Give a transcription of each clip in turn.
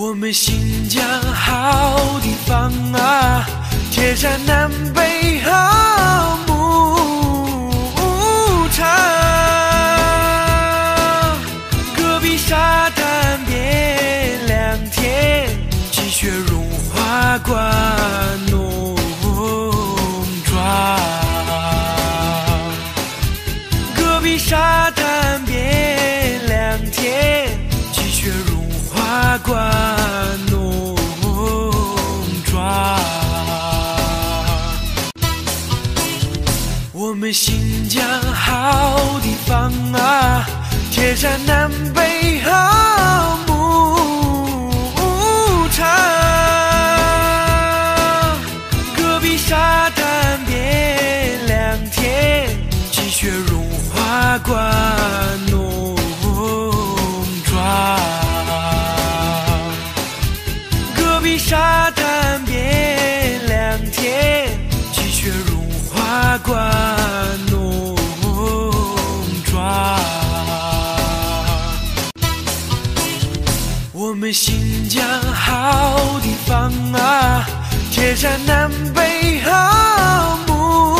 我们新疆好地方啊，铁山南北好牧场，戈壁沙滩边良田，积雪融化灌农庄，戈壁沙滩边良田，积雪融化灌我们新疆好地方啊，天山南北好牧场，戈壁沙滩变良田，积雪融化灌农庄。戈壁沙滩变良田，积雪融化灌我们新疆好地方啊，天山南北好牧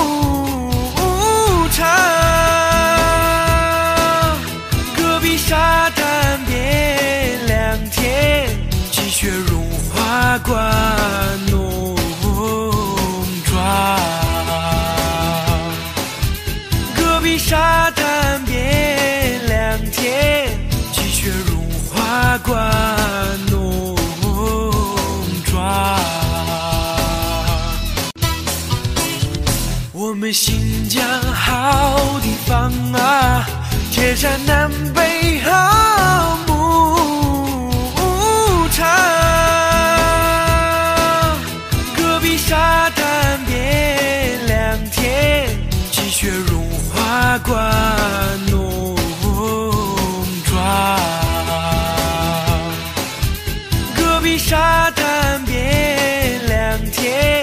场，戈壁沙滩变良田，积雪融化灌农庄。戈壁沙滩变良田，积雪融化灌新疆好地方啊，天山南北好牧场，戈壁沙滩变良田，积雪融化灌农庄。戈壁沙滩变良田，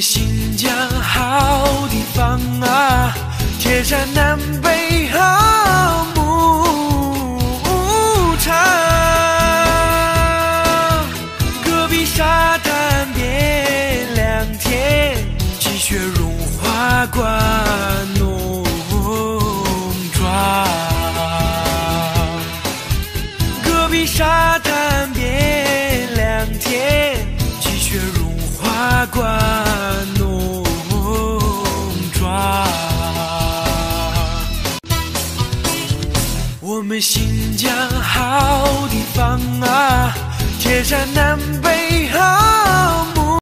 新疆好地方啊，天山南北好牧场，戈壁沙滩变良田，积雪融化灌新疆好地方啊，铁山南北